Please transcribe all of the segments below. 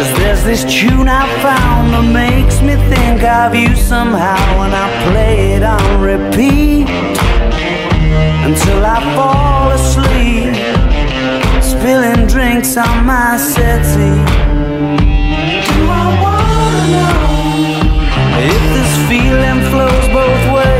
Cause there's this tune I found that makes me think of you somehow when I play it on repeat until I fall asleep, spilling drinks on my settee. Do I wanna know if this feeling flows both ways?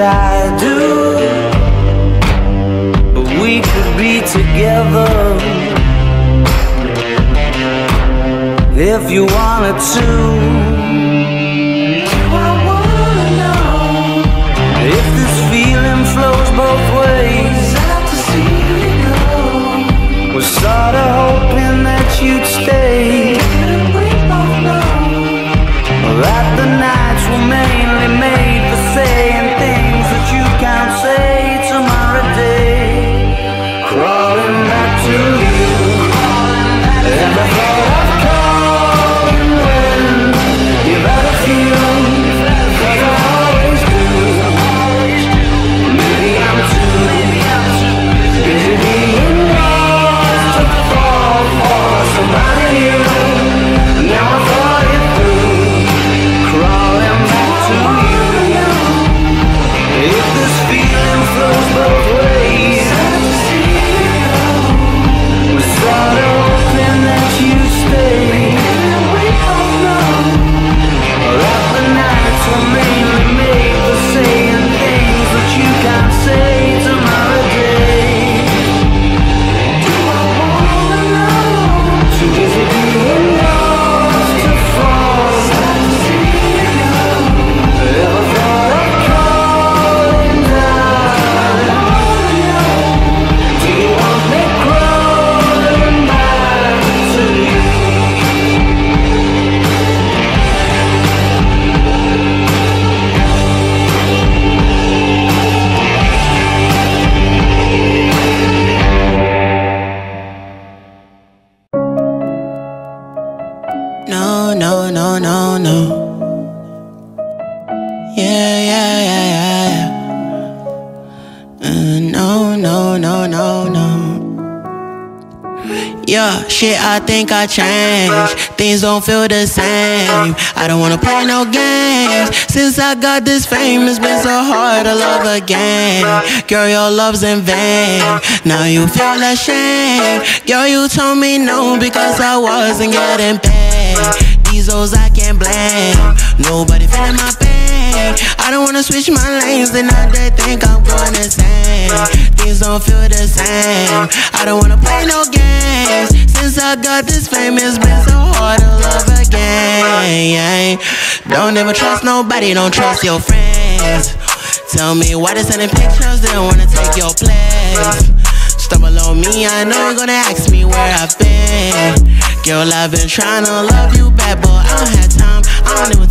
I do we could be together if you wanted to. Yeah, yeah, yeah, yeah, yeah. Uh, no, no, no, no, no. Yeah, shit, I think I changed. Things don't feel the same. I don't wanna play no games. Since I got this fame, it's been so hard to love again. Girl, your love's in vain. Now you feel ashamed. Girl, you told me no because I wasn't getting paid. These hoes I can't blame. Nobody feeling my pain. I don't wanna switch my lanes, and now they think I'm going insane. Things don't feel the same. I don't wanna play no games. Since I got this fame, it's been so hard to love again. Don't ever trust nobody, don't trust your friends. Tell me why they sending pictures, they don't wanna take your place. Stumble on me, I know you're gonna ask me where I've been. Girl, I've been trying to love you back, but I don't have time. I don't even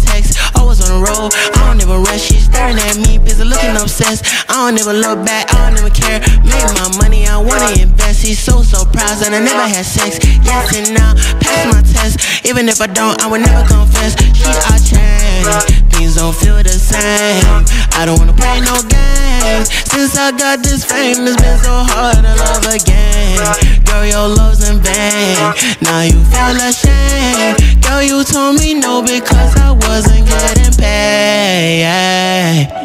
obsessed. I don't ever look back, I don't ever care. Make my money, I wanna invest. He's so surprised that I never had sex. Yes and now, pass my test. Even if I don't, I would never confess. She, I change. Things don't feel the same. I don't wanna play no games. Since I got this fame, it's been so hard to love again. Girl, your love's in vain. Now you feel ashamed. Girl, you told me no because I wasn't getting paid.